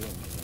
room.